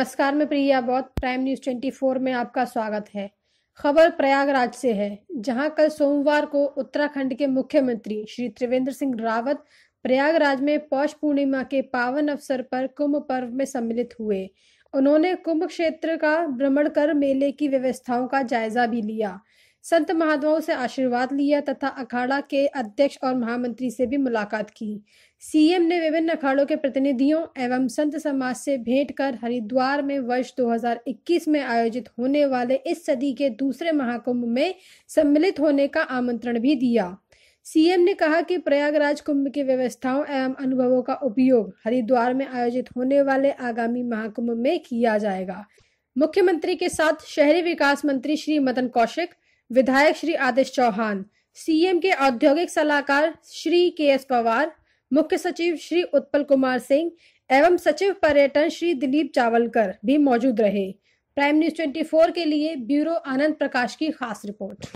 नमस्कार मैं प्रिया, बहुत प्राइम न्यूज़ 24 में आपका स्वागत है। खबर प्रयागराज से है, जहाँ कल सोमवार को उत्तराखंड के मुख्यमंत्री श्री त्रिवेंद्र सिंह रावत प्रयागराज में पौष पूर्णिमा के पावन अवसर पर कुंभ पर्व में सम्मिलित हुए। उन्होंने कुंभ क्षेत्र का भ्रमण कर मेले की व्यवस्थाओं का जायजा भी लिया। संत महात्माओं से आशीर्वाद लिया तथा अखाड़ा के अध्यक्ष और महामंत्री से भी मुलाकात की। सीएम ने विभिन्न अखाड़ों के प्रतिनिधियों एवं संत समाज से भेंट कर हरिद्वार में वर्ष 2021 में आयोजित होने वाले इस सदी के दूसरे महाकुंभ में सम्मिलित होने का आमंत्रण भी दिया। सीएम ने कहा कि प्रयागराज कुंभ की व्यवस्थाओं एवं अनुभवों का उपयोग हरिद्वार में आयोजित होने वाले आगामी महाकुंभ में किया जाएगा। मुख्यमंत्री के साथ शहरी विकास मंत्री श्री मदन कौशिक विधायक श्री आदेश चौहान, सीएम के औद्योगिक सलाहकार श्री के एस पवार, मुख्य सचिव श्री उत्पल कुमार सिंह एवं सचिव पर्यटन श्री दिलीप चावलकर भी मौजूद रहे। प्राइम न्यूज़ 24 के लिए ब्यूरो आनंद प्रकाश की खास रिपोर्ट।